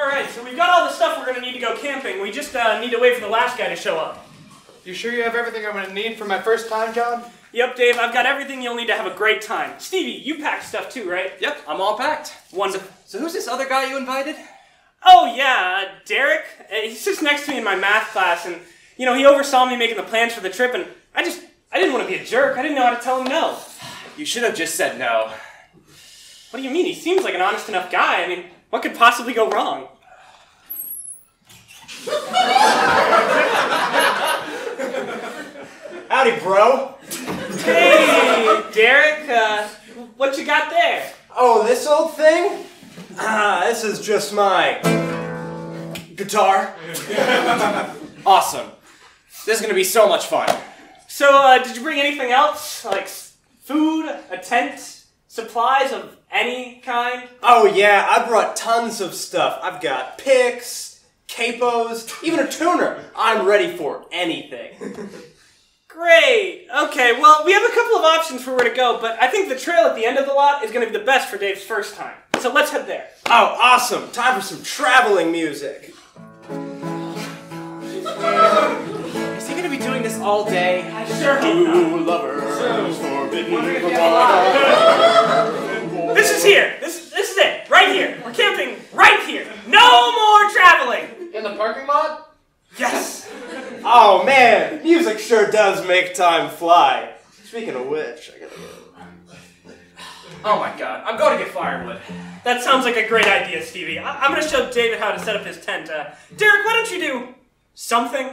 All right, so we've got all the stuff we're gonna need to go camping. We just uh, need to wait for the last guy to show up. You sure you have everything I'm gonna need for my first time, John? Yep, Dave, I've got everything you'll need to have a great time. Stevie, you packed stuff too, right? Yep, I'm all packed. Wonderful. So who's this other guy you invited? Oh yeah, uh, Derek. Uh, he sits next to me in my math class, and you know he oversaw me making the plans for the trip, and I just I didn't want to be a jerk. I didn't know how to tell him no. You should have just said no. What do you mean? He seems like an honest enough guy. I mean, what could possibly go wrong? Howdy, bro. Hey, Derek. Uh, what you got there? Oh, this old thing? Ah, this is just my guitar. Awesome. This is gonna be so much fun. So, uh, did you bring anything else, like food, a tent, supplies of any kind? Oh yeah, I brought tons of stuff. I've got picks, capos, even a tuner. I'm ready for anything. Great. Okay, well, we have a couple of options for where to go, but I think the trail at the end of the lot is going to be the best for Dave's first time. So let's head there. Oh, awesome! Time for some traveling music. Is he gonna be doing this all day? I sure hope not. lovers forbidden This is here. This, this is it. Right here. We're camping right here. No more traveling. In the parking lot? Yes. Oh man, music sure does make time fly. Speaking of which, I gotta go. Oh my god, I'm going to get firewood. That sounds like a great idea, Stevie. I- I'm going to show David how to set up his tent. Uh, Derek, why don't you do something?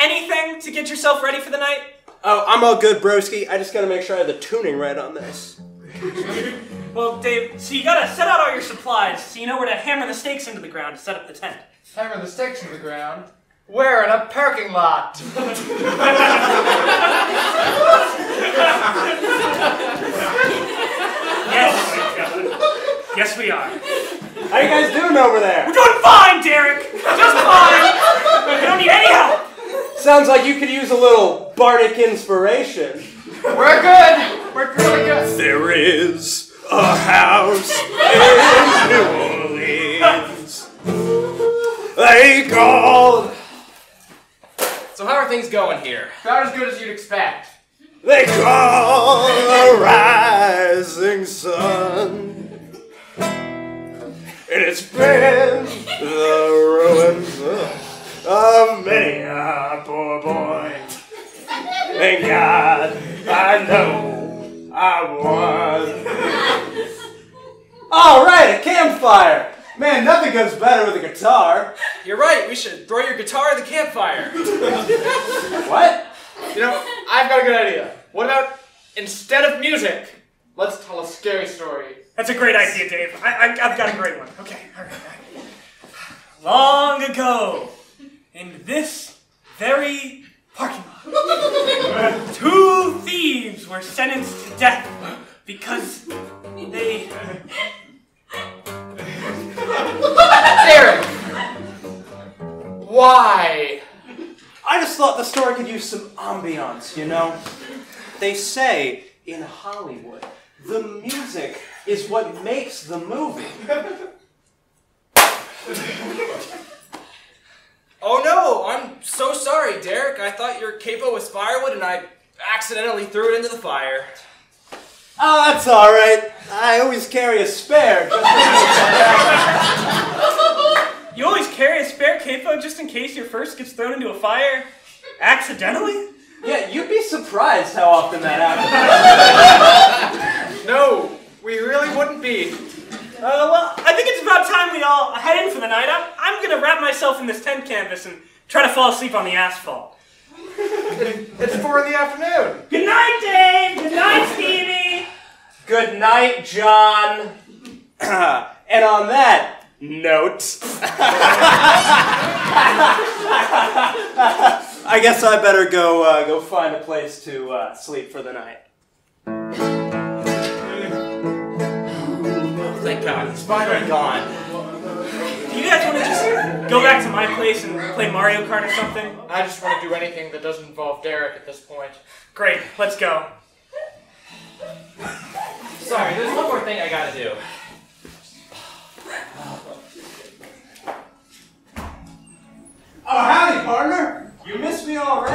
Anything to get yourself ready for the night? Oh, I'm all good, broski. I just gotta make sure I have the tuning right on this. Well, Dave, so you got to set out all your supplies so you know where to hammer the stakes into the ground to set up the tent. Hammer the stakes into the ground. Where in a parking lot? Yes. yes, we are. How you guys doing over there? We're doing fine, Derek. Just fine. We don't need any help. Sounds like you could use a little bardic inspiration. We're good! We're really good! There is a house in New Orleans. They call, So how are things going here? About as good as you'd expect. they call a rising sun. And it's been the ruins of many a poor boy. Thank God I know I won. All right, a campfire. Man, nothing goes better with a guitar. You're right, we should throw your guitar at the campfire. What? You know, I've got a good idea. What about instead of music, let's tell a scary story? That's a great idea, Dave. I, I, I've got a great one. Okay, all right. all right. Long ago, in this very parking lot, two thieves were sentenced to death because Why? I just thought the story could use some ambiance, you know? They say in Hollywood, the music is what makes the movie. Oh no, I'm so sorry, Derek. I thought your capo was firewood and I accidentally threw it into the fire. Oh, that's all right. I always carry a spare. Just in case. You always carry a spare capo just in case your first gets thrown into a fire accidentally? yeah, you'd be surprised how often that happens. No, we really wouldn't be. Uh, well, I think it's about time we all head in for the night. I'm, I'm gonna wrap myself in this tent canvas and try to fall asleep on the asphalt. It's four in the afternoon. Good night, Dave! Good night, Stevie! Good night, John. and on that note, I guess I better go uh, go find a place to uh, sleep for the night. Thank God, he's finally gone. Do you guys want to just go back to my place and play Mario Kart or something? I just want to do anything that doesn't involve Derek at this point. Great, let's go. Sorry, there's one more thing I gotta do. me all right.